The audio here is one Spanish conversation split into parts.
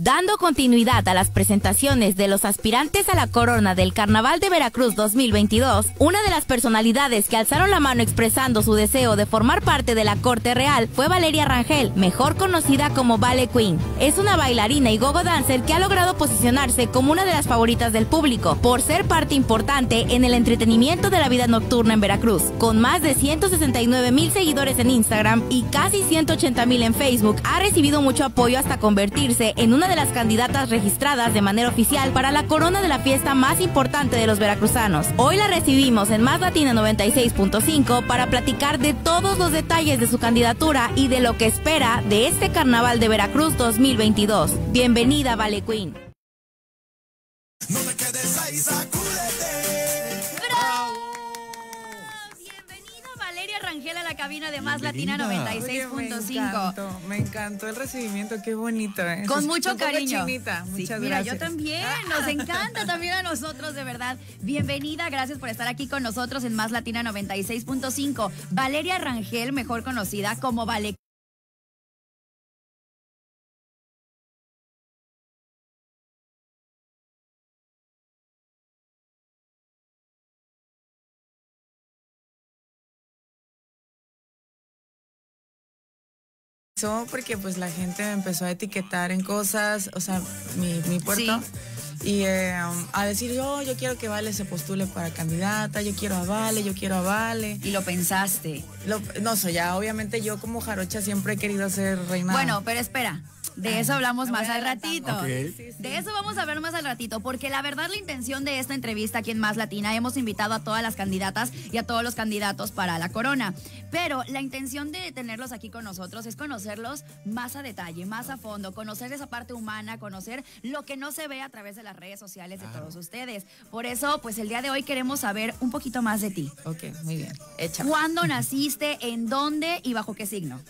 Dando continuidad a las presentaciones de los aspirantes a la corona del Carnaval de Veracruz 2022, una de las personalidades que alzaron la mano expresando su deseo de formar parte de la corte real fue Valeria Rangel, mejor conocida como Vale Queen. Es una bailarina y gogo dancer que ha logrado posicionarse como una de las favoritas del público por ser parte importante en el entretenimiento de la vida nocturna en Veracruz. Con más de 169 mil seguidores en Instagram y casi 180 mil en Facebook, ha recibido mucho apoyo hasta convertirse en una de las candidatas registradas de manera oficial para la corona de la fiesta más importante de los veracruzanos. Hoy la recibimos en Más Latina 96.5 para platicar de todos los detalles de su candidatura y de lo que espera de este Carnaval de Veracruz 2022. Bienvenida, Vale Queen. No quedes ahí, a la cabina de Más Latina 96.5. Me encantó, el recibimiento, qué bonito. ¿eh? Con mucho cariño. Chinita. Muchas mira, yo también, nos encanta también a nosotros, de verdad. Bienvenida, gracias por estar aquí con nosotros en Más Latina 96.5. Valeria Rangel, mejor conocida como Vale porque pues la gente empezó a etiquetar en cosas, o sea, mi, mi puerto. Y eh, a decir, yo, yo quiero que Vale se postule para candidata, yo quiero a Vale, yo quiero a Vale. Y lo pensaste. no, soy ya, obviamente yo como jarocha siempre he querido ser reina. Bueno, pero espera, de eso hablamos más al ratito. De eso vamos a ver más al ratito, porque la verdad la intención de esta entrevista aquí en Más Latina, hemos invitado a todas las candidatas y a todos los candidatos para la corona. Pero la intención de tenerlos aquí con nosotros es conocerlos más a detalle, más a fondo, conocer esa parte humana, conocer lo que no se ve a través de las redes sociales de todos ustedes. Por eso, pues el día de hoy queremos saber un poquito más de ti. Ok, muy bien. Hecha. ¿Cuándo naciste? ¿En dónde? ¿Y bajo qué signo?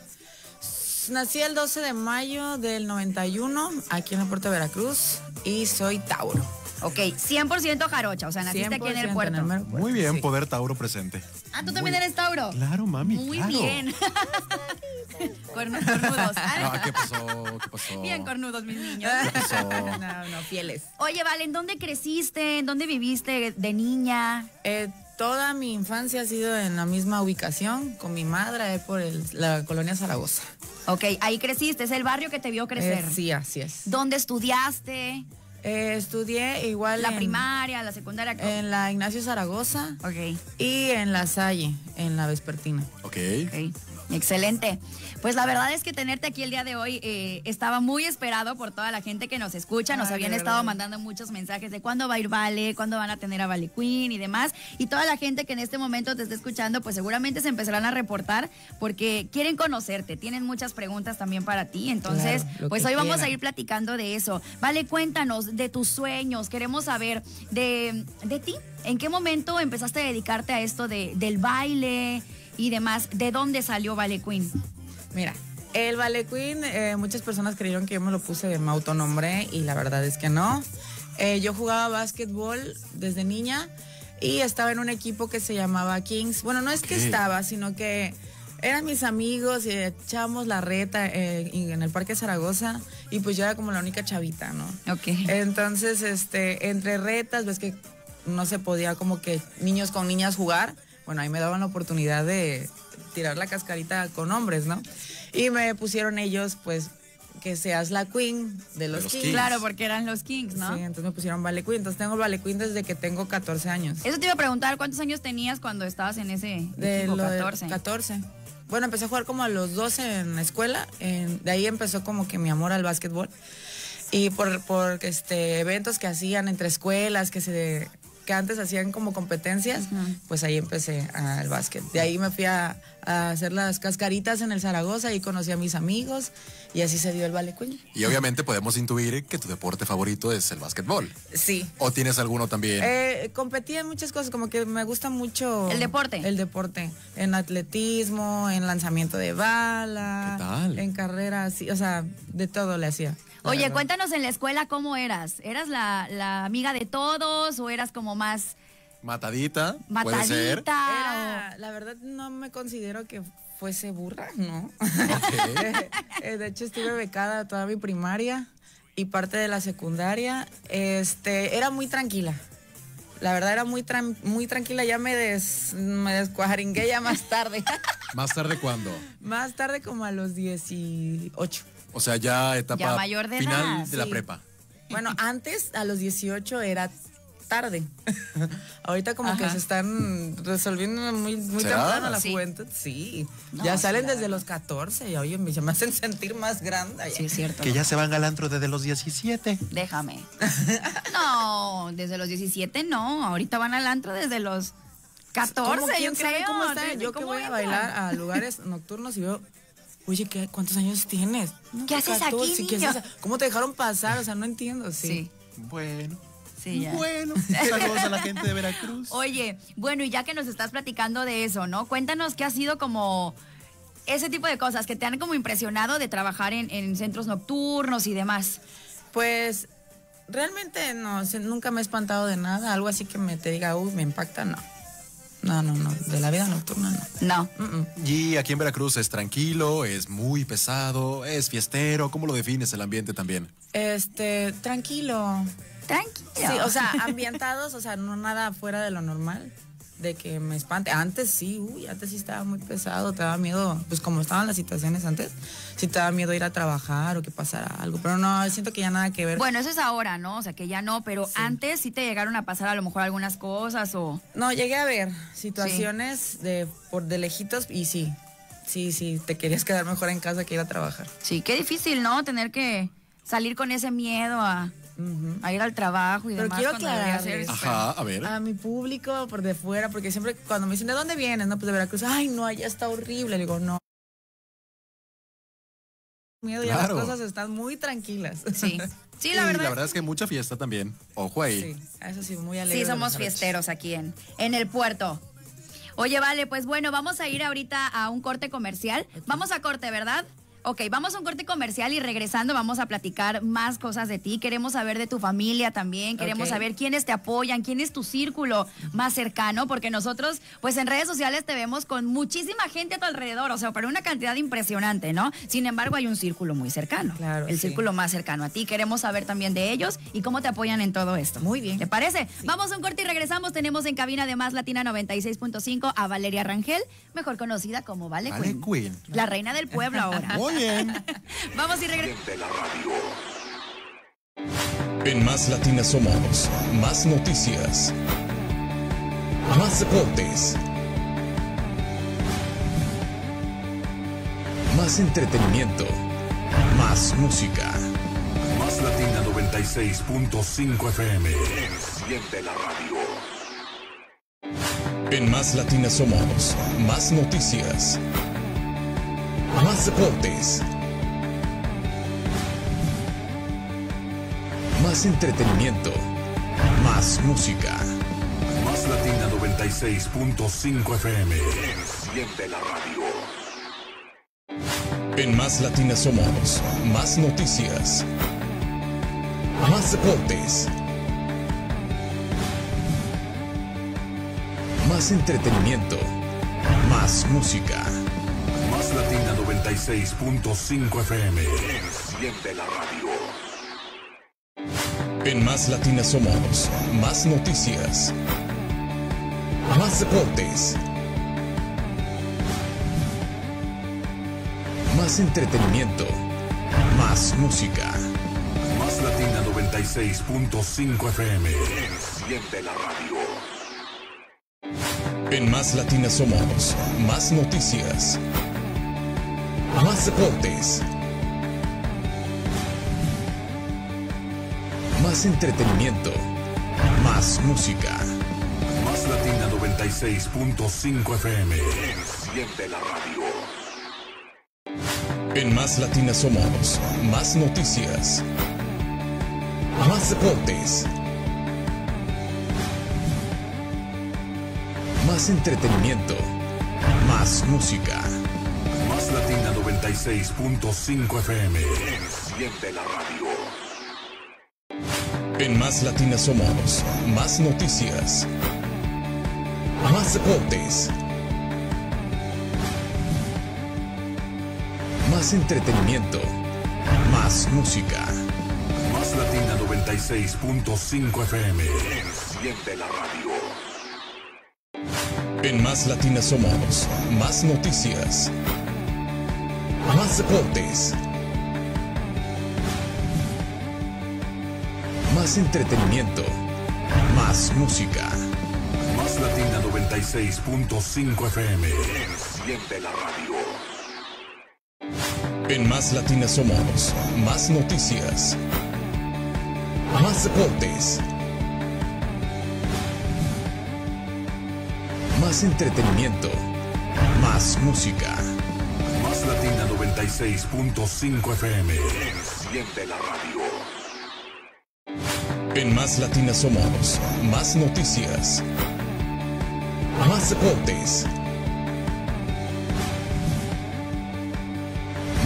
Nací el 12 de mayo del 91 aquí en el puerto de Veracruz y soy Tauro. Ok, 100% jarocha, o sea, naciste aquí en el puerto. Muy bien, poder Tauro presente. Ah, ¿tú también eres Tauro? Claro, mami, Muy bien. cornudos. No, ¿qué pasó? ¿Qué pasó? Bien cornudos, mis niños. no, no, fieles. Oye, Vale, ¿en dónde creciste? ¿En dónde viviste de niña? Eh, toda mi infancia ha sido en la misma ubicación con mi madre, por la colonia Zaragoza. Ok, ahí creciste, es el barrio que te vio crecer. Eh, sí, así es. ¿Dónde estudiaste? Eh, estudié igual la primaria, la secundaria. En la Ignacio Zaragoza. Ok. Y en la Salle, en la Vespertina. Ok. okay. Excelente. Pues la verdad es que tenerte aquí el día de hoy eh, estaba muy esperado por toda la gente que nos escucha. Nos habían estado mandando muchos mensajes de cuándo va a ir Vale, cuándo van a tener a Vale Queen y demás. Y toda la gente que en este momento te está escuchando, pues seguramente se empezarán a reportar porque quieren conocerte. Tienen muchas preguntas también para ti. Entonces, pues hoy vamos a ir platicando de eso. Vale, cuéntanos de tus sueños. Queremos saber de, de ti. ¿En qué momento empezaste a dedicarte a esto de, del baile? Y demás. ¿De dónde salió Vale Queen? Mira, el Vale Queen, eh, muchas personas creyeron que yo me lo puse de mi autonombre y la verdad es que no. Eh, yo jugaba básquetbol desde niña y estaba en un equipo que se llamaba Kings. Bueno, no es que estaba, sino que eran mis amigos y echábamos la reta eh, en el Parque Zaragoza y pues yo era como la única chavita, ¿no? Ok. Entonces, este, entre retas, ves que no se podía como que niños con niñas jugar bueno, ahí me daban la oportunidad de tirar la cascarita con hombres, ¿no? Y me pusieron ellos, pues, que seas la queen de los, Kings. Claro, porque eran los Kings, ¿no? Sí, entonces me pusieron Vale Queen. Entonces tengo Vale Queen desde que tengo 14 años. Eso te iba a preguntar, ¿cuántos años tenías cuando estabas en ese de equipo? 14. 14. Bueno, empecé a jugar como a los 12 en la escuela. de ahí empezó como que mi amor al básquetbol. Y por, por este, eventos que hacían entre escuelas, que se que antes hacían como competencias, pues ahí empecé al básquet. De ahí me fui a, hacer las cascaritas en el Zaragoza y conocí a mis amigos y así se dio el Vale Queen. Y obviamente podemos intuir que tu deporte favorito es el básquetbol. Sí. ¿O tienes alguno también? Eh, competí en muchas cosas, como que me gusta mucho... ¿El deporte? El deporte. En atletismo, en lanzamiento de bala. ¿Qué tal? En carreras, o sea, de todo le hacía. Oye, cuéntanos en la escuela cómo eras. ¿Eras la, amiga de todos o eras como más... Matadita. Matadita. la verdad no me considero que fuese burra, ¿no? Eh, de hecho estuve becada toda mi primaria y parte de la secundaria. Este, era muy tranquila. La verdad era muy, tran- muy tranquila, ya me, des, me descuajaringué ya más tarde. ¿Más tarde cuándo? más tarde como a los 18. O sea, ya etapa Ya mayor de final edad, de la prepa. Bueno, antes a los 18 era tarde. Ahorita como que se están resolviendo muy, muy temprano la Sí. juventud. Sí. No, ya salen desde los 14 y oye, me, se me hacen sentir más grande. Sí, es cierto. Que ya se van al antro desde los 17. Déjame. No, desde los 17 no. Ahorita van al antro desde los 14, ¿Cómo, quién yo sabe creo. cómo está? Yo que voy a bailar a lugares nocturnos y veo, oye, ¿qué, ¿cuántos años tienes? No, ¿Qué haces aquí, 14, ¿qué niño? haces? ¿Cómo te dejaron pasar? O sea, no entiendo. Sí. Sí, Bueno, sí, ya. bueno. Saludos a la gente de Veracruz. Oye, bueno, y ya que nos estás platicando de eso, ¿no? Cuéntanos qué ha sido como ese tipo de cosas que te han como impresionado de trabajar en, en centros nocturnos y demás. Pues realmente no, nunca me he espantado de nada. Algo así que me te diga, uy, me impacta, no. No, no, no. De la vida nocturna, no. No. Mm, mm. Y aquí en Veracruz es tranquilo, es muy pesado, es fiestero. ¿Cómo lo defines el ambiente también? Este, tranquilo. Tranquilo. Sí, o sea, ambientados, o sea, no nada fuera de lo normal. De que me espante. Antes sí, uy, antes sí estaba muy pesado, te daba miedo, pues como estaban las situaciones antes, sí te daba miedo ir a trabajar o que pasara algo. Pero no, siento que ya nada que ver. Bueno, eso es ahora, ¿no? O sea, que ya no, pero antes sí te llegaron a pasar a lo mejor algunas cosas o... No, llegué a ver situaciones de por de lejitos y sí. Sí, sí, te querías quedar mejor en casa que ir a trabajar. Sí, qué difícil, ¿no? Tener que salir con ese miedo a, A ir al trabajo y Pero demás. quiero aclararles. Ajá, a ver. A mi público por de fuera, porque siempre cuando me dicen, ¿de dónde vienes? No, pues de Veracruz. Ay, no, allá está horrible. Le digo, no. Miedo y Claro. las cosas están muy tranquilas. Sí, sí, la Y verdad. la verdad es que mucha fiesta también. Ojo ahí. Sí, eso sí, muy alegre. Sí, somos fiesteros aquí en, en el puerto. Oye, vale, pues bueno, vamos a ir ahorita a un corte comercial. Vamos a corte, ¿verdad? Ok, vamos a un corte comercial y regresando vamos a platicar más cosas de ti. Queremos saber de tu familia también. Queremos saber quiénes te apoyan, quién es tu círculo más cercano, porque nosotros, pues en redes sociales te vemos con muchísima gente a tu alrededor, o sea, para una cantidad impresionante, ¿no? Sin embargo, hay un círculo muy cercano. Claro, El sí. círculo más cercano a ti. Queremos saber también de ellos y cómo te apoyan en todo esto. Muy bien. ¿Te parece? Vamos a un corte y regresamos. Tenemos en cabina de Más Latina 96.5 a Valeria Rangel, mejor conocida como Vale, Vale, Queen. Queen. La reina del pueblo ahora. Muy bien. Vamos y regresamos. En Más Latina somos más noticias, más deportes, más entretenimiento, más música. Más Latina 96.5 FM. Enciende la radio. En Más Latina somos más noticias, más deportes, más entretenimiento, más música. Más Latina 96.5 FM. Enciende la radio. En Más Latina somos más noticias, más deportes, más entretenimiento, más música. Más Latina 96.5 FM. Enciende la radio. En Más Latina somos más noticias, más deportes, más entretenimiento, más música. Más Latina 96.5 FM. Enciende la radio. En Más Latina somos más noticias, más deportes, más entretenimiento, más música. Más Latina 96.5 FM. Enciende la radio. En Más Latina somos más noticias, más deportes, más entretenimiento, más música. Más Latina 96.5 FM. Enciende la radio. En Más Latina somos más noticias, más deportes, más entretenimiento, más música. 96.5 FM. Enciende la radio. En Más Latina somos más noticias, más deportes, más entretenimiento, más música. Más Latina 96.5 FM. Enciende la radio. En Más Latina somos más noticias, más deportes, más entretenimiento, más música. Más Latina 96.5 FM. Enciende la radio. En Más Latina somos más noticias, más deportes,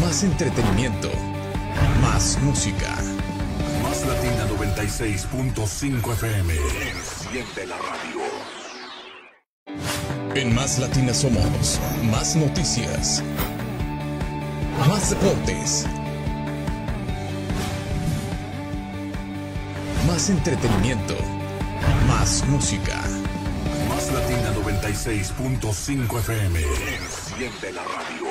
más entretenimiento, más música. Más Latina 96.5 FM. Enciende la radio. En Más Latina somos más noticias, más deportes, más entretenimiento, más música. Más Latina 96.5 FM. Enciende la radio.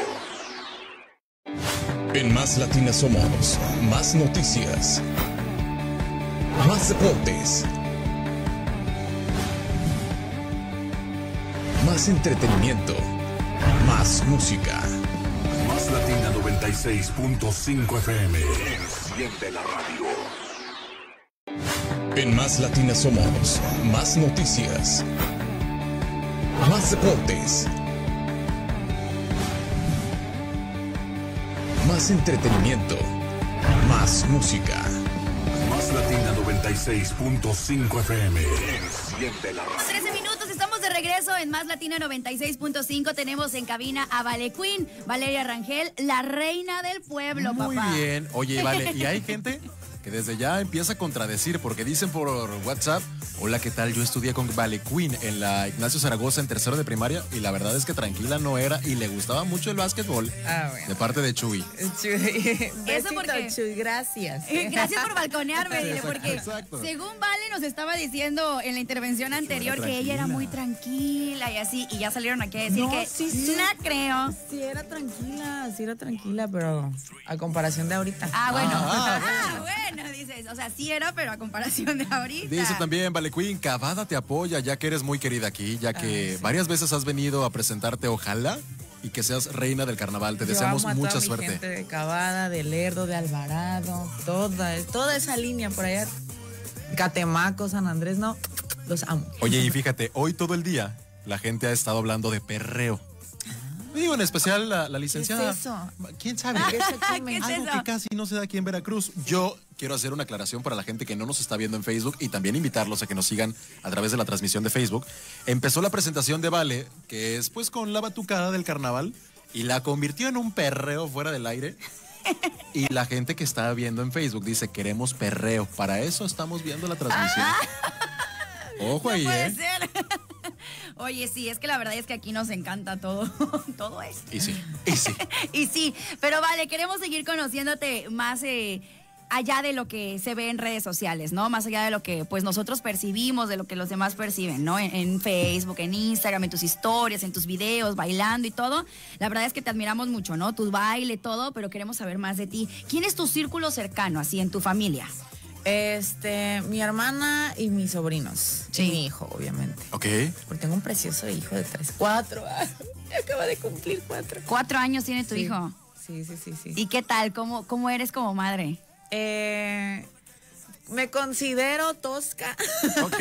En Más Latina somos más noticias, más deportes, más entretenimiento, más música. Más Latina 96.5 FM. Enciende la radio. En Más Latina somos más noticias, más deportes, más entretenimiento, más música. Más Latina 96.5 FM. Enciende la radio. 13 minutos, estamos de regreso en Más Latina 96.5. Tenemos en cabina a Vale Queen, Valeria Rangel, la reina del pueblo, Muy papá. bien. Oye, vale, y hay gente que desde ya empieza a contradecir porque dicen por WhatsApp, hola, ¿qué tal? Yo estudié con Vale Queen en la Ignacio Zaragoza en tercero de primaria y la verdad es que tranquila no era y le gustaba mucho el básquetbol Ah, bueno. de parte de Chuy. Chuy. Besito, porque- Chuy, gracias. Eh, Gracias por balconearme, dile, porque exacto. según Vale nos estaba diciendo en la intervención anterior que ella era muy tranquila y así, y ya salieron aquí a decir No, que sí, sí. no creo. Sí, era tranquila, sí era tranquila, pero a comparación de ahorita. Ah, bueno. Ah, Ah, bueno, dices. O sea, sí era, pero a comparación de ahorita. Dice también, Vale Queen, Cavada te apoya ya que eres muy querida aquí, ya que varias veces has venido a presentarte, ojalá, y que seas reina del carnaval. Te Yo deseamos amo a toda mucha mi suerte. gente de Cavada, de Lerdo, de Alvarado, toda, toda esa línea por allá. Catemaco, San Andrés, no, los amo. Oye, y fíjate, hoy todo el día la gente ha estado hablando de perreo. Digo, en especial la, la licenciada. eso? ¿Quién sabe? ¿Qué es aquí, ¿Qué es Algo eso? que casi no se da aquí en Veracruz. Yo quiero hacer una aclaración para la gente que no nos está viendo en Facebook y también invitarlos a que nos sigan a través de la transmisión de Facebook. Empezó la presentación de Vale, que es pues con la batucada del carnaval, y la convirtió en un perreo fuera del aire. Y la gente que está viendo en Facebook dice, queremos perreo. Para eso estamos viendo la transmisión. Ojo ahí, Puede ¿eh? ser. Oye, sí, es que la verdad es que aquí nos encanta todo, todo esto. Y sí, y sí. Y sí, pero vale, queremos seguir conociéndote más eh, allá de lo que se ve en redes sociales, ¿no? Más allá de lo que pues nosotros percibimos, de lo que los demás perciben, ¿no? En, en Facebook, en Instagram, en tus historias, en tus videos, bailando y todo. La verdad es que te admiramos mucho, ¿no? Tu baile, todo, pero queremos saber más de ti. ¿Quién es tu círculo cercano, así, en tu familia? Este, mi hermana y mis sobrinos. Sí. Y mi hijo, obviamente. Ok. Porque tengo un precioso hijo de tres, cuatro. Acaba de cumplir cuatro. Cuatro años tiene tu Sí. hijo. Sí, sí, sí, sí. ¿Y qué tal? ¿Cómo, cómo eres como madre? Eh, me considero tosca, Ok.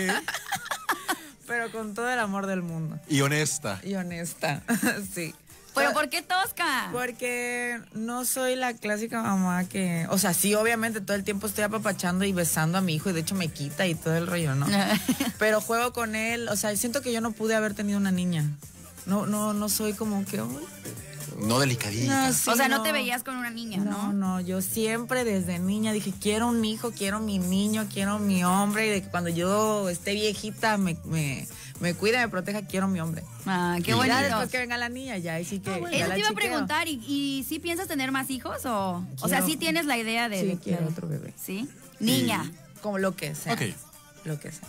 pero con todo el amor del mundo. Y honesta. Y honesta, sí. ¿Pero Pero- por qué tosca? Porque no soy la clásica mamá que, o sea, sí, obviamente todo el tiempo estoy apapachando y besando a mi hijo y de hecho me quita y todo el rollo, ¿no? Pero juego con él, o sea, siento que yo no pude haber tenido una niña. No, no, no soy como que, "Ay, No delicadita. no, sí, o sea, no. te veías con una niña, No, ¿no? no, yo siempre desde niña dije, quiero un hijo, quiero mi niño, quiero mi hombre, y de que cuando yo esté viejita me, me, me cuide, me proteja, quiero mi hombre. Ah, qué Y Ya después que venga la niña, ya ahí sí que. ya Eso la te iba a preguntar, ¿y, y sí piensas tener más hijos o, o sea, sí tienes la idea de... Sí, de- quiero otro bebé. ¿Sí? Niña. como lo que sea. Ok. Lo que sea.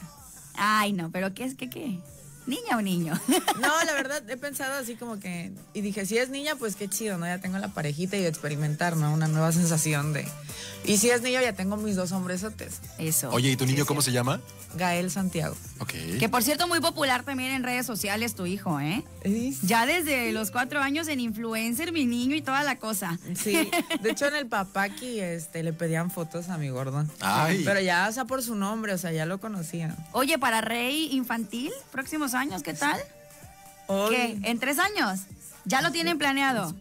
Ay, no, pero ¿qué es que qué? ¿Niña o niño? No, la verdad, he pensado así como que. Y dije, si es niña, pues qué chido, ¿no? Ya tengo la parejita y experimentar, ¿no? Una nueva sensación de. Y si es niño, ya tengo mis dos hombresotes. Eso. Oye, ¿y tu niño cómo se llama? Gael Santiago. Ok. Que por cierto, muy popular también en redes sociales tu hijo, ¿eh? Ya desde los cuatro años en influencer, mi niño y toda la cosa. Sí, de hecho en el papaki este, le pedían fotos a mi gordo. Ay. Pero ya, o sea, por su nombre, o sea, ya lo conocían. Oye, para rey infantil, próximos años, ¿qué tal? ¿Qué? ¿En tres años? ¿Ya lo tienen planeado?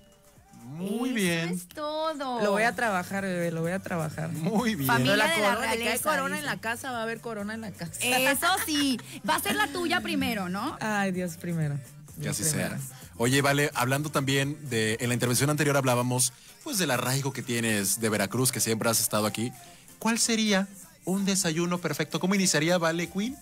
Muy Eso bien. es todo. Lo voy a trabajar, bebé, lo voy a trabajar. Muy bien. Familia la de la corona, que hay realeza, corona en la casa, va a haber corona en la casa. Eso sí, va a ser la tuya primero, ¿no? Ay, Dios primero. Que así sea. Oye, vale, hablando también de, en la intervención anterior hablábamos, pues, del arraigo que tienes de Veracruz, que siempre has estado aquí. ¿Cuál sería un desayuno perfecto? ¿Cómo iniciaría Vale Queen?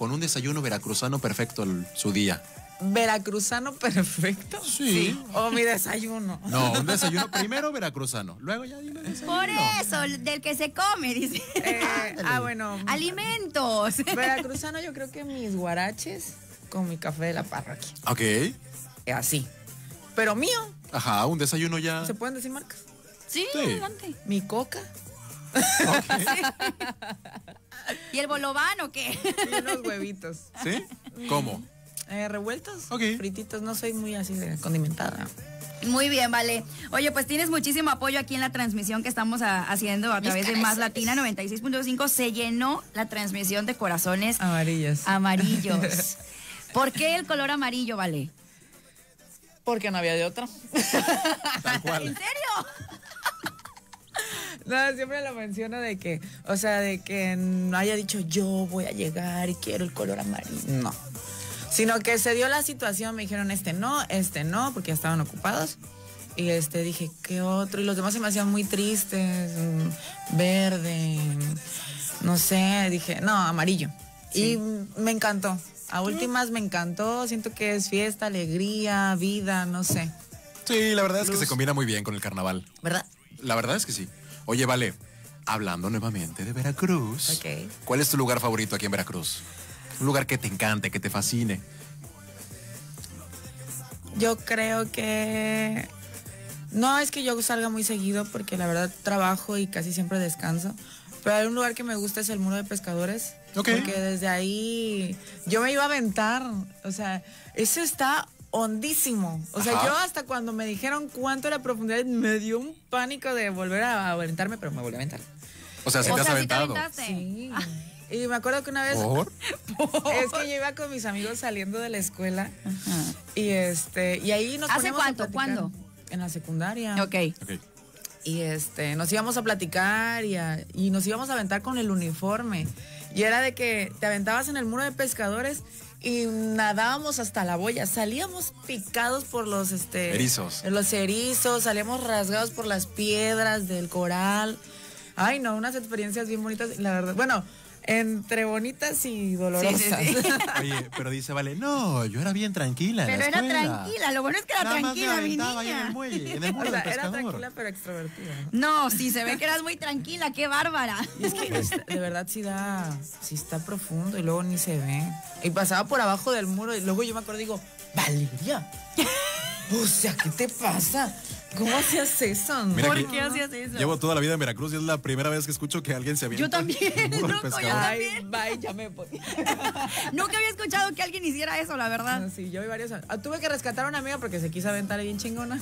Con un desayuno veracruzano perfecto el- su día. ¿Veracruzano perfecto? Sí. O mi desayuno. No, un desayuno primero veracruzano. Luego ya dime desayuno. Por eso, del que se come, dice. Eh, ah, bueno. Alimentos. Veracruzano, yo creo que mis guaraches con mi café de la parroquia. Ok. Eh, Así. Pero mío. Ajá, un desayuno ya. ¿Se pueden decir marcas? Sí, Sí. adelante. Mi coca ¿Y el bolobán o qué? y unos huevitos. ¿Sí? ¿Cómo? Eh, revueltos, frititos. No soy muy así de condimentada. Muy bien, vale. Oye, pues tienes muchísimo apoyo aquí en la transmisión que estamos a- haciendo a través de Más Latina 96.5. Se llenó la transmisión de corazones Amarillas. amarillos. ¿Por qué el color amarillo, vale? Porque no había de otra. Tal ¿En cual. serio? No, siempre lo menciono de que, o sea, de que no haya dicho yo voy a llegar y quiero el color amarillo. No. Sino que se dio la situación, me dijeron este no, este no, porque ya estaban ocupados. Y este dije, ¿qué otro? Y los demás se me hacían muy tristes, mm, verde, mm, no sé, dije, no, amarillo. Y me encantó. A últimas me encantó, siento que es fiesta, alegría, vida, no sé. Sí, la verdad es que se combina muy bien con el carnaval. ¿Verdad? La verdad es que sí. Oye, vale, hablando nuevamente de Veracruz. Ok. ¿Cuál es tu lugar favorito aquí en Veracruz? Un lugar que te encante, que te fascine. Yo creo que no es que yo salga muy seguido porque la verdad trabajo y casi siempre descanso. Pero hay un lugar que me gusta es el muro de pescadores. Ok. Porque desde ahí yo me iba a aventar. O sea, eso está hondísimo. O sea, Ajá. yo hasta cuando me dijeron cuánto era la profundidad me dio un pánico de volver a aventarme, pero me volví a aventar. O sea, si o te has sea, ¿sí te aventado. aventaste? Sí. Y me acuerdo que una vez ¿Por? es que yo iba con mis amigos saliendo de la escuela y este y ahí nos ¿Hace a cuánto? ¿Cuándo? En la secundaria. Ok. Ok. Y este nos íbamos a platicar y, a- y nos íbamos a aventar con el uniforme. Y era de que te aventabas en el muro de pescadores y nadábamos hasta la boya. Salíamos picados por los este Erizos. Los erizos, salíamos rasgados por las piedras del coral. Ay, no, unas experiencias bien bonitas, la verdad. Bueno, entre bonitas y dolorosas. Sí, sí, sí. Oye, pero dice, vale, no, yo era bien tranquila. en Pero la era tranquila, lo bueno es que era Nada más me tranquila, mi aventaba ahí en el niña. muelle, en el O muro sea, del era tranquila pero extrovertida. No, sí, se ve que eras muy tranquila, qué bárbara. Y es que es- de verdad sí da, sí está profundo y luego ni se ve. Y pasaba por abajo del muro y luego yo me acuerdo y digo, Valeria, o sea, ¿qué te pasa? ¿Cómo hacías eso? Mira ¿Por qué hacías eso? Llevo toda la vida en Veracruz y es la primera vez que escucho que alguien se avienta. Yo también, yo. Ay, bye, ya me voy. Nunca había escuchado que alguien hiciera eso, la verdad. No, sí, yo vi varios. Ah, tuve que rescatar a una amiga porque se quiso aventar bien chingona.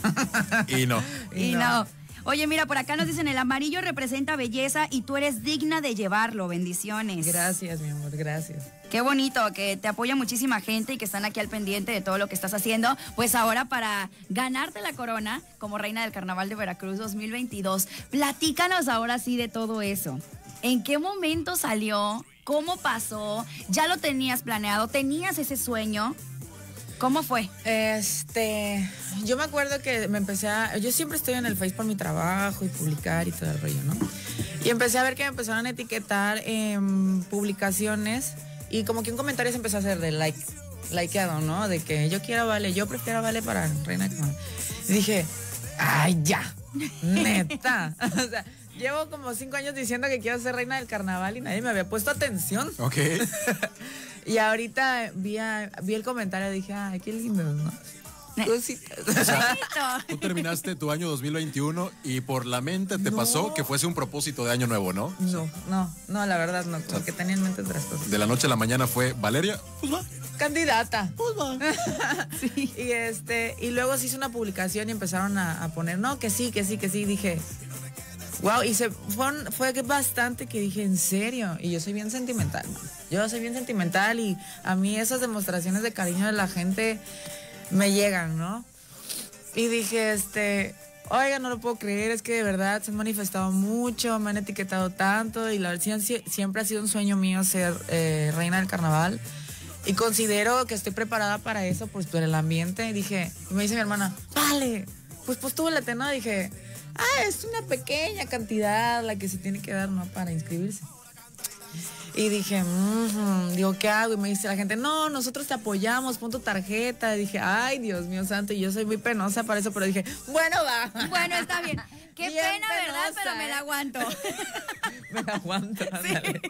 Y no. Y no. Oye, mira, por acá nos dicen el amarillo representa belleza y tú eres digna de llevarlo. Bendiciones. Gracias, mi amor, gracias. Qué bonito, que te apoya muchísima gente y que están aquí al pendiente de todo lo que estás haciendo. Pues ahora para ganarte la corona como reina del Carnaval de Veracruz 2022, platícanos ahora sí de todo eso. ¿En qué momento salió? ¿Cómo pasó? ¿Ya lo tenías planeado? ¿Tenías ese sueño? ¿Cómo fue? Este, yo me acuerdo que me empecé a, yo siempre estoy en el Face por mi trabajo y publicar y todo el rollo, ¿no? Y empecé a ver que me empezaron a etiquetar en publicaciones y como que un comentario se empezó a hacer de like, likeado, ¿no? De que yo quiero Vale, yo prefiero Vale para Reina Carnaval. Y dije, ay, ya, neta. o sea, Llevo como cinco años diciendo que quiero ser reina del carnaval y nadie me había puesto atención. Ok. Y ahorita vi, a- vi el comentario y dije, ay, qué lindo, ¿no? Cositas. Tú terminaste tu año 2021 y por la mente te pasó que fuese un propósito de año nuevo, ¿no? No, no, no, la verdad no, porque tenía en mente otras cosas. De la noche a la mañana fue Valeria, pues va. Candidata. Y este, y luego se hizo una publicación y empezaron a, a poner, no, que sí, que sí, que sí. Dije, wow, y se fue que bastante que dije, en serio. Y yo soy bien sentimental. Yo soy bien sentimental y a mí esas demostraciones de cariño de la gente me llegan, ¿no? Y dije, este, oiga, no lo puedo creer, es que de verdad se han manifestado mucho, me han etiquetado tanto y la verdad sie- siempre ha sido un sueño mío ser eh, reina del carnaval. Y considero que estoy preparada para eso, pues por el ambiente. Y dije, y me dice mi hermana, vale, pues postúlate, ¿no? Dije, ah, es una pequeña cantidad la que se tiene que dar, ¿no? Para inscribirse. Y dije, "Ujú", digo, ¿qué hago? Y me dice la gente, no, nosotros te apoyamos, pon tu tarjeta. Y dije, ay, Dios mío santo, y yo soy muy penosa para eso, pero dije, bueno, va. Bueno, está bien. Qué Bien pena, ¿verdad? Pero me ¿eh? la aguanto. me la aguanto. ándale.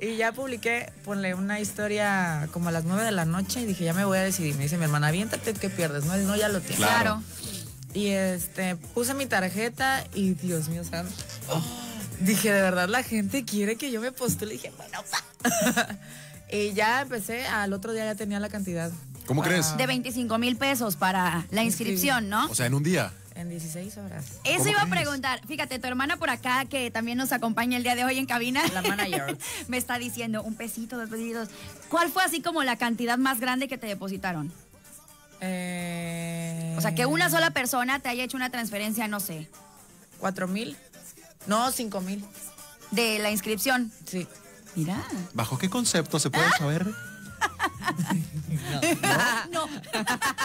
Y ya publiqué, ponle una historia como a las 9 de la noche y dije, ya me voy a decidir. Me dice mi hermana, aviéntate, ¿qué pierdes? No, no, ya lo tienes. Claro. Y este, puse mi tarjeta y Dios mío santo. Dije, de verdad, la gente quiere que yo me postule. Y dije, bueno, va. y ya empecé, al otro día ya tenía la cantidad. ¿Cómo crees? De 25 mil pesos para la inscripción, ¿no? O sea, en un día. En 16 horas. Eso ¿Cómo iba a preguntar. Fíjate, tu hermana por acá, que también nos acompaña el día de hoy en cabina. La manager. me está diciendo un pesito, dos pesitos. ¿Cuál fue así como la cantidad más grande que te depositaron? Eh, O sea, que una sola persona te haya hecho una transferencia, no sé, ¿Cuatro mil? No, cinco mil. de la inscripción. Sí. Mira. ¿Bajo qué concepto se puede saber? No,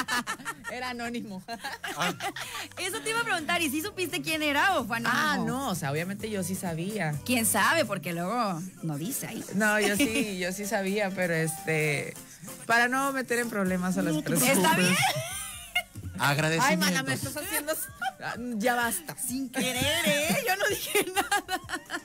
Era anónimo. eso te iba a preguntar. ¿Y si supiste quién era o fue anónimo? ah, no, o sea, obviamente yo sí sabía. ¿Quién sabe? Porque luego no dice ahí. No, yo sí, yo sí sabía, pero este, para no meter en problemas a las personas. ¿Está bien? Agradecimiento. Ay, mana, me estás haciendo, ah, ya basta. Sin querer, ¿eh? Yo no dije nada.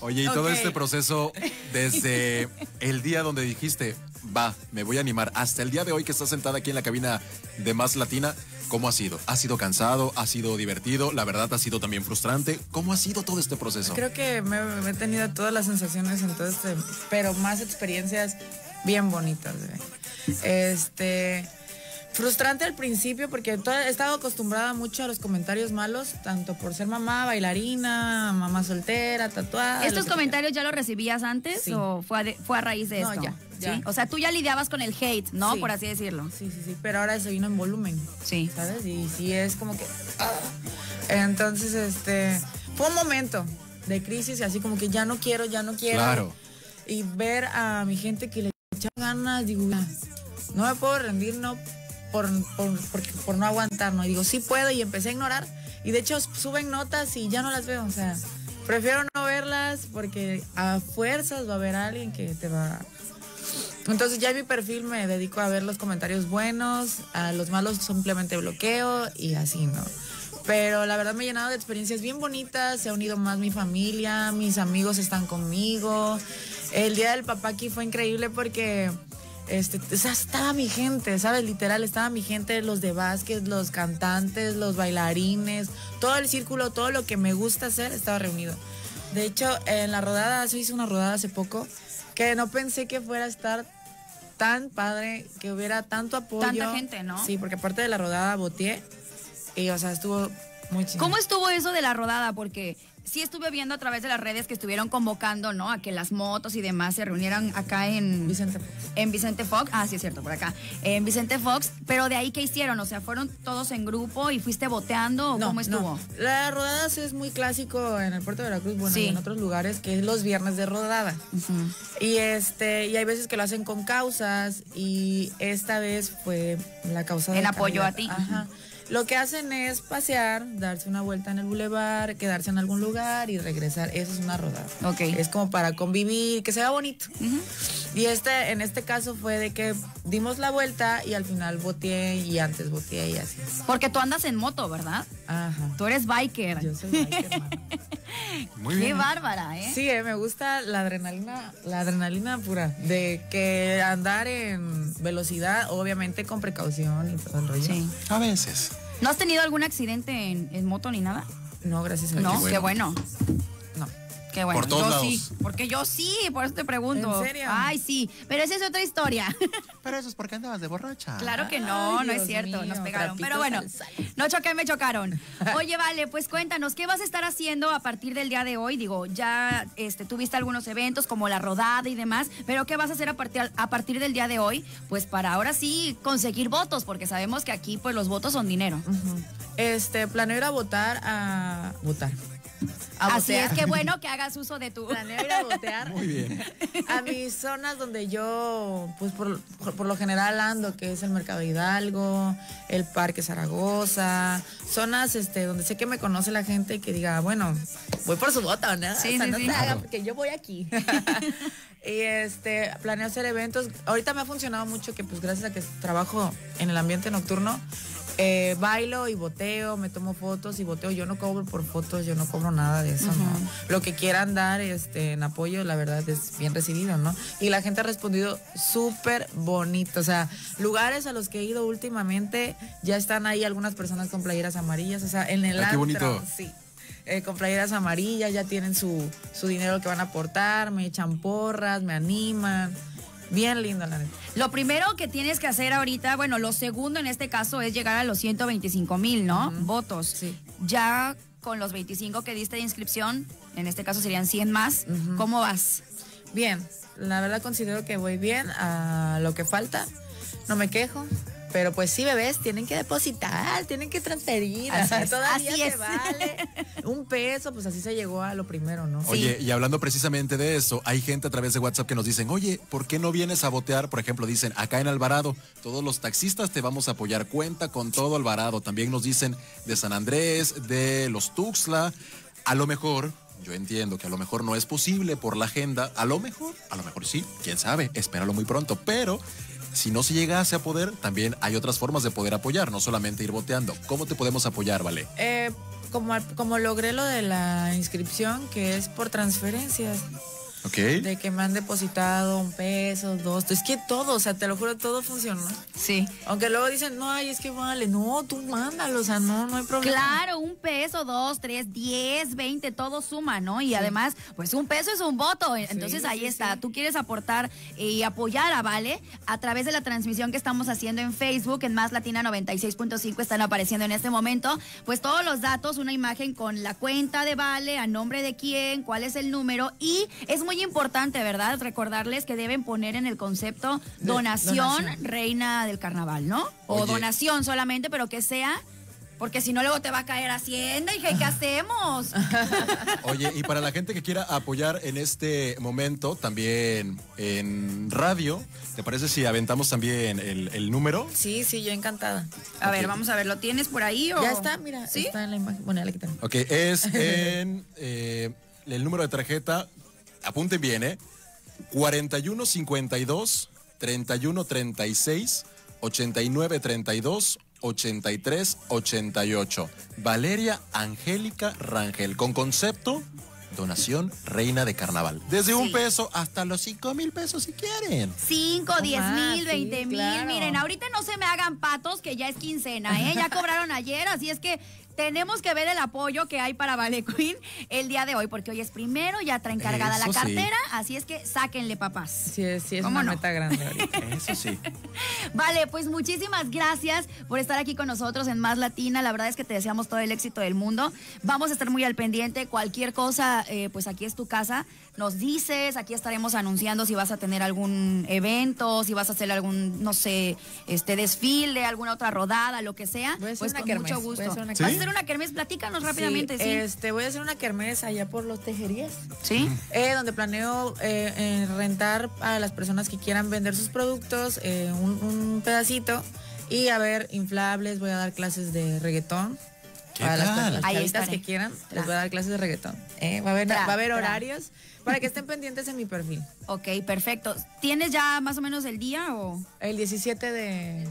Oye, y todo este proceso, desde el día donde dijiste, va, me voy a animar, hasta el día de hoy que estás sentada aquí en la cabina de Más Latina, ¿cómo ha sido? ¿Ha sido cansado? ¿Ha sido divertido? ¿La verdad ha sido también frustrante? ¿Cómo ha sido todo este proceso? Creo que me, me he tenido todas las sensaciones, entonces, pero más experiencias bien bonitas. güey. Este, frustrante al principio porque he estado acostumbrada mucho a los comentarios malos, tanto por ser mamá, bailarina, mamá soltera, tatuada. ¿Estos comentarios ya los recibías antes Sí. o fue a, de- fue a raíz de No, esto? ya, ¿Sí? O sea, tú ya lidiabas con el hate, ¿no? Sí. Por así decirlo. Sí, sí, sí, pero ahora se vino en volumen. Sí. ¿Sabes? Y sí es como que. ah. Entonces, este. Fue un momento de crisis y así como que ya no quiero, ya no quiero. Claro. Y ver a mi gente que le ganas, digo, "Ya, no me puedo rendir, no por, por, porque- por no aguantar, no. Digo, sí puedo y empecé a ignorar. Y de hecho suben notas y ya no las veo, o sea. Prefiero no verlas porque a fuerzas va a haber alguien que te va entonces ya en mi perfil me dedico a ver los comentarios buenos, a los malos simplemente bloqueo y así, ¿no? Pero la verdad me he llenado de experiencias bien bonitas, se ha unido más mi familia, mis amigos están conmigo. El día del papá aquí fue increíble porque este, o sea, estaba mi gente, ¿sabes? Literal, estaba mi gente, los de básquet, los cantantes, los bailarines, todo el círculo, todo lo que me gusta hacer estaba reunido. De hecho, en la rodada, se hizo una rodada hace poco, que no pensé que fuera a estar tan padre, que hubiera tanto apoyo. Tanta gente, ¿no? Sí, porque aparte de la rodada boteé y, o sea, estuvo muy chido. ¿Cómo estuvo eso de la rodada? Porque sí estuve viendo a través de las redes que estuvieron convocando, ¿no? A que las motos y demás se reunieran acá en Vicente? En Vicente Fox. Ah, sí, es cierto, por acá. En Vicente Fox. Pero de ahí, ¿qué hicieron? O sea, ¿fueron todos en grupo y fuiste boteando o cómo estuvo? No. La rodada es muy clásico en el puerto de Veracruz, bueno, Sí. y en otros lugares, que es los viernes de rodada. Y este, y hay veces que lo hacen con causas, y esta vez fue la causa de En apoyo a ti. Ajá. Lo que hacen es pasear, darse una vuelta en el bulevar, quedarse en algún lugar y regresar. Eso es una rodada. Ok. Es como para convivir, que sea bonito. Y este, en este caso fue de que dimos la vuelta y al final boteé y antes boteé y así. Porque tú andas en moto, ¿verdad? Ajá. Tú eres biker. Yo soy biker. Muy Qué bien. bárbara, ¿eh? Sí, eh, me gusta la adrenalina, la adrenalina pura, de que andar en velocidad, obviamente con precaución y todo el rollo. Sí. A veces. ¿No has tenido algún accidente en, en moto ni nada? No, gracias a Dios. No, bueno. qué bueno. No. Qué bueno. Por todos yo lados. sí, porque yo sí, por eso te pregunto. ¿En serio? Ay, sí, pero esa es otra historia. Pero eso es porque andabas de borracha. Claro que no, Ay, no es cierto, mío, nos pegaron. Pero bueno, no choqué, me chocaron. Oye, vale, pues cuéntanos, ¿qué vas a estar haciendo a partir del día de hoy? Digo, ya este, tuviste algunos eventos como la rodada y demás, pero ¿qué vas a hacer a partir, a partir del día de hoy? Pues para ahora sí conseguir votos, porque sabemos que aquí pues los votos son dinero. Este, planeo ir a votar a votar. A Así botear. es que bueno que hagas uso de tu... Planeo ir a botear Muy bien. a mis zonas donde yo, pues por, por- por lo general ando, que es el Mercado Hidalgo, el Parque Zaragoza, zonas este, donde sé que me conoce la gente y que diga, bueno, voy por su voto, ¿no? Sí, o sea, sí, no sí. haga porque yo voy aquí. y este, planeo hacer eventos. Ahorita me ha funcionado mucho que pues gracias a que trabajo en el ambiente nocturno, eh, bailo y boteo, me tomo fotos y boteo. Yo no cobro por fotos, yo no cobro nada de eso, ¿no? Lo que quieran dar este, en apoyo, la verdad es bien recibido, ¿no? Y la gente ha respondido súper bonito. O sea, lugares a los que he ido últimamente, ya están ahí algunas personas con playeras amarillas. O sea, en el Ay, qué antro, bonito. sí. Eh, con playeras amarillas, ya tienen su, su dinero que van a aportar, me echan porras, me animan. Bien lindo, la neta. Lo primero que tienes que hacer ahorita, bueno, lo segundo en este caso es llegar a los 125 mil, ¿no? Votos. Sí. Ya con los 25 que diste de inscripción, en este caso serían 100 más, ¿cómo vas? Bien, la verdad considero que voy bien a lo que falta. No me quejo. Pero pues sí, bebés, tienen que depositar, tienen que transferir. Así es, Todavía así es. vale. Un peso, pues así se llegó a lo primero, ¿no? Oye, y hablando precisamente de eso, hay gente a través de WhatsApp que nos dicen, oye, ¿por qué no vienes a botear? Por ejemplo, dicen, acá en Alvarado, todos los taxistas te vamos a apoyar, cuenta con todo Alvarado. También nos dicen de San Andrés, de los Tuxtla. A lo mejor, yo entiendo que a lo mejor no es posible por la agenda, a lo mejor, a lo mejor sí, quién sabe, espéralo muy pronto, pero... Si no se llegase a poder, también hay otras formas de poder apoyar, no solamente ir boteando. ¿Cómo te podemos apoyar, Vale? Eh, como, como logré lo de la inscripción, que es por transferencias. De que me han depositado un peso, dos. Es que todo, o sea, te lo juro, todo funcionó. Sí. Aunque luego dicen, no, ay, es que vale. No, tú mándalo, o sea, no, no hay problema. Claro, un peso, dos, tres, diez, veinte, todo suma, ¿no? Y además, pues un peso es un voto. Entonces ahí sí, está. sí. Tú quieres aportar y apoyar a Vale a través de la transmisión que estamos haciendo en Facebook, en Más Latina 96.5 están apareciendo en este momento. Pues todos los datos, una imagen con la cuenta de Vale, a nombre de quién, cuál es el número. Y es muy importante, ¿verdad? Recordarles que deben poner en el concepto donación, donación. reina del carnaval, ¿no? O Oye. donación solamente, pero que sea porque si no, luego te va a caer Hacienda y ¿qué, hacemos? Oye, y para la gente que quiera apoyar en este momento, también en radio, ¿te parece si aventamos también el, el número? Sí, sí, yo encantada. A ver, vamos a ver, ¿lo tienes por ahí o...? Ya está, mira, ¿Sí? está en la imagen. Bueno, ya la quitaron. Ok, es en eh, el número de tarjeta, apunten bien, ¿eh? 4152 3136 8932 8388. Valeria Angélica Rangel, con concepto donación reina de carnaval. Desde un Sí. peso hasta los cinco mil pesos si quieren. 5, 10 más, mil, sí, 20 mil. claro. Miren, ahorita no se me hagan patos, que ya es quincena, ¿eh? Ya cobraron ayer, así es que tenemos que ver el apoyo que hay para Vale Queen el día de hoy, porque hoy es primero, ya traen cargada Eso la sí. cartera, así es que sáquenle papás. Sí, es- sí, es ¿Cómo una no? meta grande ahorita. Eso sí. Vale, pues muchísimas gracias por estar aquí con nosotros en Más Latina. La verdad es que te deseamos todo el éxito del mundo. Vamos a estar muy al pendiente. Cualquier cosa, eh, pues aquí es tu casa. Nos dices, aquí estaremos anunciando si vas a tener algún evento, si vas a hacer algún, no sé, este desfile, alguna otra rodada, lo que sea. Voy a hacer pues una con kermés, mucho voy a gusto. hacer una ¿Vas kermés. a hacer una kermés? Platícanos rápidamente, sí. Este, voy a hacer una kermés allá por los tejerías. ¿Sí? Eh, donde planeo eh, eh, rentar a las personas que quieran vender sus productos eh, un, un pedacito y a ver inflables, voy a dar clases de reggaetón. ¿Qué para las, tal? las chavitas que quieran, Tra. les voy a dar clases de reggaetón. Eh, va a haber, Tra, va a haber tra. horarios para que estén pendientes en mi perfil. Ok, perfecto. ¿Tienes ya más o menos el día o...? El 17 de...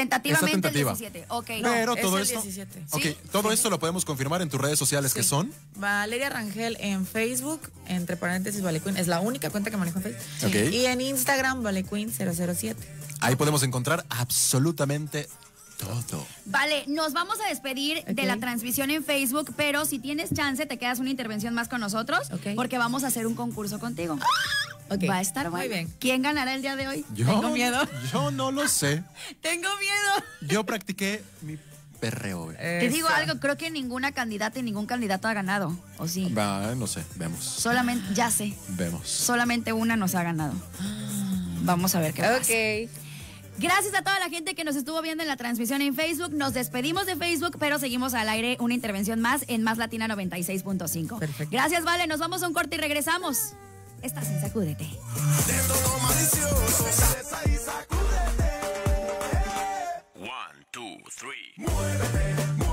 Tentativamente Está tentativa. el 17. Ok. Pero es todo el esto. 17. Ok, ¿Sí? todo esto lo podemos confirmar en tus redes sociales que son. Valeria Rangel en Facebook, entre paréntesis Vale Queen, es la única cuenta que manejo en Facebook. Ok. Y en Instagram Vale Queen 007. Ahí podemos encontrar absolutamente todo. Vale, nos vamos a despedir de la transmisión en Facebook, pero si tienes chance, te quedas una intervención más con nosotros, Ok. porque vamos a hacer un concurso contigo. Va a estar Muy bueno. bien. ¿Quién ganará el día de hoy? Yo, Tengo miedo. Yo no lo sé. Tengo miedo. Yo practiqué mi perreo. Te digo algo, creo que ninguna candidata y ningún candidato ha ganado, ¿o sí? Va, no sé, vemos. Solamente, ya sé, Vemos. solamente una nos ha ganado. Vamos a ver qué pasa. Ok. Gracias a toda la gente que nos estuvo viendo en la transmisión en Facebook. Nos despedimos de Facebook, pero seguimos al aire una intervención más en Más Latina 96.5. Perfecto. Gracias, Vale. Nos vamos a un corte y regresamos. Estás en Sacúdete. De todo malicioso, salsa y sacúdete. One, two, three. Muévete, Muévete.